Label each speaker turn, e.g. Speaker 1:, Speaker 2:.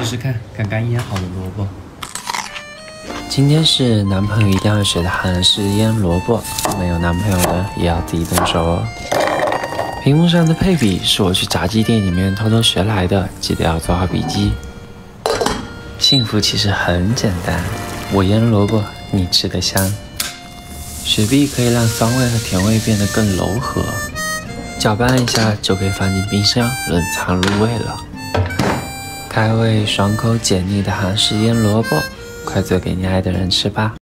Speaker 1: 试试看刚刚腌好的萝卜。
Speaker 2: 今天是男朋友一定要学的韩式腌萝卜，没有男朋友的也要自己动手哦。屏幕上的配比是我去炸鸡店里面偷偷学来的，记得要做好笔记。幸福其实很简单，我腌萝卜，你吃得香。雪碧可以让酸味和甜味变得更柔和，搅拌一下就可以放进冰箱冷藏入味了。开胃爽口解腻的韩式腌萝卜，快做给你爱的人吃吧！